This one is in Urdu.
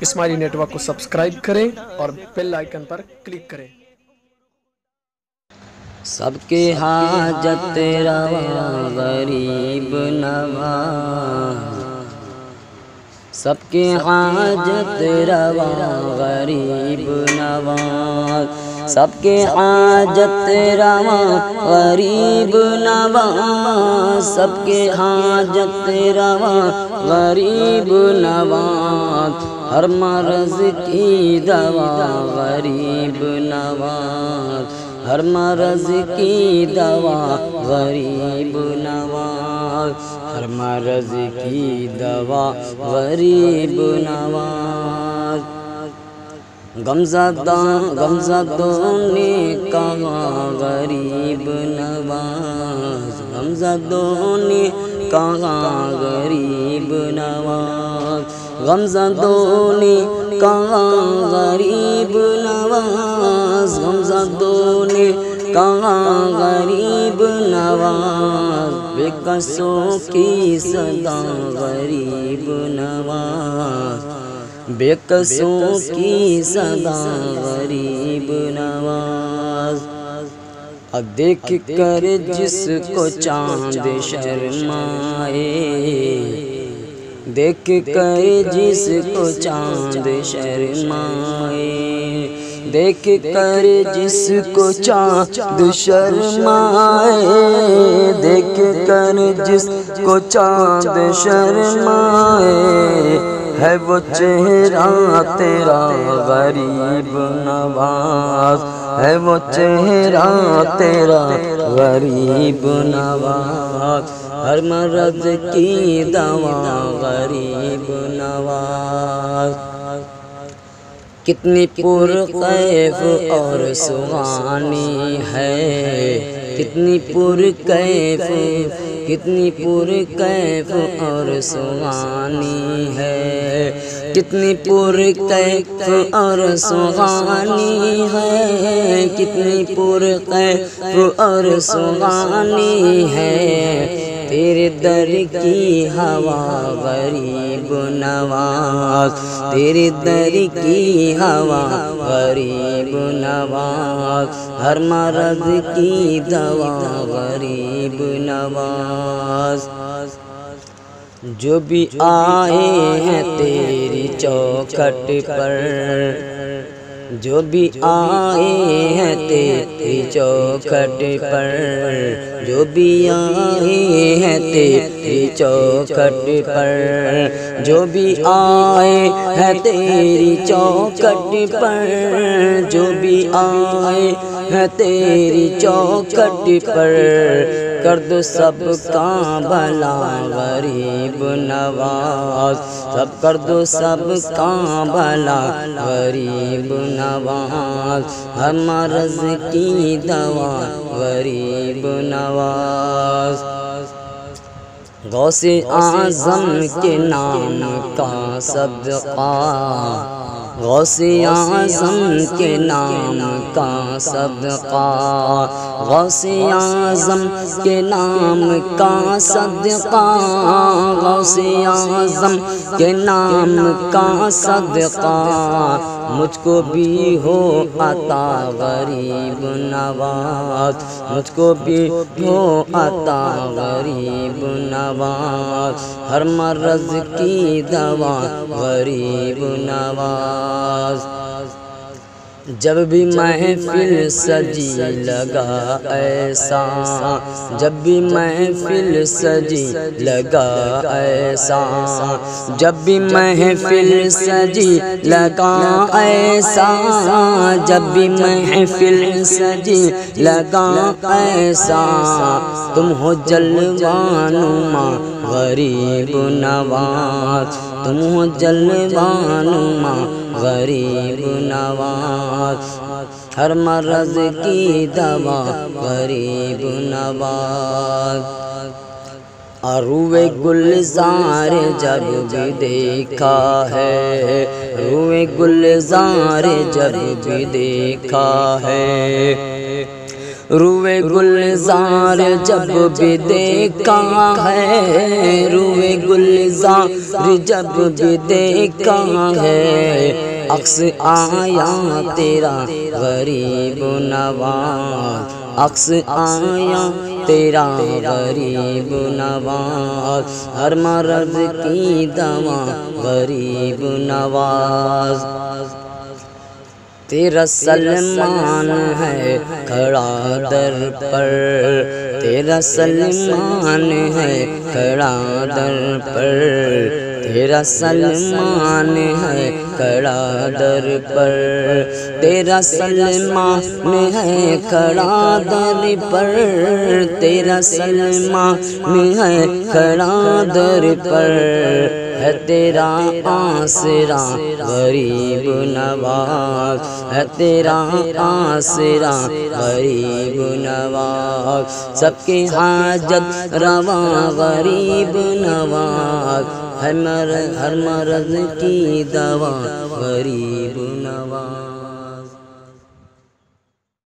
اسماعیلی نیٹ ورک کو سبسکرائب کریں اور بیل آئیکن پر کلک کریں۔ سب کے حاجت روا غریب نواز سب کے حاجت روا غریب نواز سب کے حاجت روا غریب نواز سب کے حاجت روا غریب نواز ہر مرض کی دوا، غریب نواز ہر مرض کی دوا، غریب نواز ہر مرض کی دوا، غریب نواز غمزدہ غمزدوں نے کہا غریب نواز. غمزدوں نے کہا غریب نواز. غمزدوں نے کہا غریب نواز. غمزدوں نے کہا غریب نواز. بے قصوں کی صدا، غریب نواز. بے قصوں کی صدا غریب نواز۔ اب دیکھ کر جس کو چاند شرمائے، دیکھ کر جس کو چاند شرمائے، دیکھ کر جس کو چاند شرمائے، دیکھ کر جس کو چاند شرمائے۔ ہے وہ چہرہ تیرا غریب نواز، ہے وہ چہرہ تیرا غریب نواز۔ ہر مرض کی دوا غریب نواز۔ کتنی پر قیف اور سہانی ہے۔ کتنی پور کیف، کتنی پور کیف اور سوانی ہے۔ کتنی پور کیف اور سوانی ہے، کتنی پور کیف اور سوانی ہے۔ تیرے در کی ہوا غریب نواز تیرے در کی ہوا غریب نواز، ہر مرض کی دوا غریب نواز۔ جو بھی آئے ہیں تیری چوکھٹ پر جو بھی آئے ہیں تیری چوکھٹ پر، جو بھی آئے ہیں تیری چوکھٹ پر، جو بھی آئے ہیں تیری چوکھٹ پر، جو بھی آئے ہیں تیری چوکھٹ پر۔ کر دو سب کا بھلا غریب نواز، سب کر دو سب کا بھلا غریب نواز ہر مرض کی دوا، غریب نواز۔ غوث اعظم کے نام کا صدقہ۔ غوث اعظم کے نام کا صدقہ۔ غوث اعظم کے نام کا صدقہ غوث اعظم کے نام کا صدقہ، مجھ کو بھی ہو عطا غریب نواز، مجھ کو بھی ہو عطا غریب نواز، ہر مرض کی دوا غریب نواز۔ جب بھی محفل سجی لگا ایسا جب بھی محفل سجی لگا ایسا جب بھی محفل سجی لگا ایسا جب بھی محفل سجی لگا ایسا تم ہو جلوانما غریب نواز تم ہو جلوانما غریب نواز، ہر مرض کی دوا غریب نواز۔ روئے گلزار جب بھی دیکھا ہے روئے گلزار جب بھی دیکھا ہے۔ روئے گلزار جب بھی دیکھا ہے، روئے گلزار جب بھی دیکھا ہے۔ عکس آیا تیرا غریب نواز، عکس آیا تیرا غریب نواز۔ ہر مرض کی دوا غریب نواز۔ تیرا سلمان ہے کھڑا در پر، تیرا سلمان ہے، کھڑا در پر۔ تیرا سلمان ہے، کھڑا در پر۔ تیرا سلمان ہے، کھڑا در پر۔ تیرا سلمان ہے، کھڑا در پر۔ ہے تیرا آسرا غریب نواز۔ ہے تیرا آسرا غریب نواز۔ سب کی حاجت روا غریب نواز۔ ہے ہر مرض کی دوا، غریب نواز۔